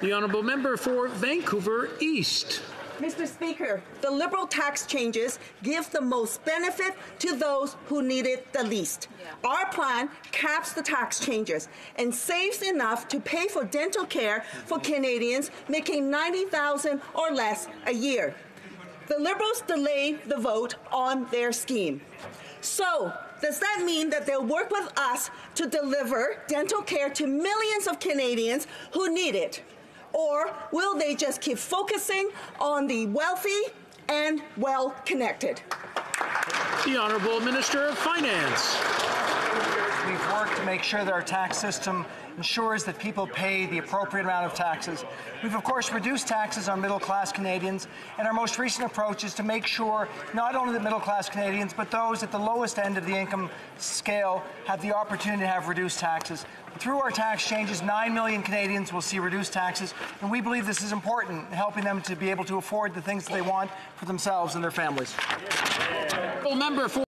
The honourable member for Vancouver East. Mr. Speaker, the Liberal tax changes give the most benefit to those who need it the least. Yeah. Our plan caps the tax changes and saves enough to pay for dental care for Canadians making 90000 or less a year. The Liberals delay the vote on their scheme. So, does that mean that they'll work with us to deliver dental care to millions of Canadians who need it? Or will they just keep focusing on the wealthy and well connected? The Honourable Minister of Finance. We've worked to make sure that our tax system ensures that people pay the appropriate amount of taxes. We've, of course, reduced taxes on middle class Canadians, and our most recent approach is to make sure not only that middle class Canadians, but those at the lowest end of the income scale have the opportunity to have reduced taxes. Through our tax changes, 9 million Canadians will see reduced taxes, and we believe this is important, helping them to be able to afford the things that they want for themselves and their families. Member for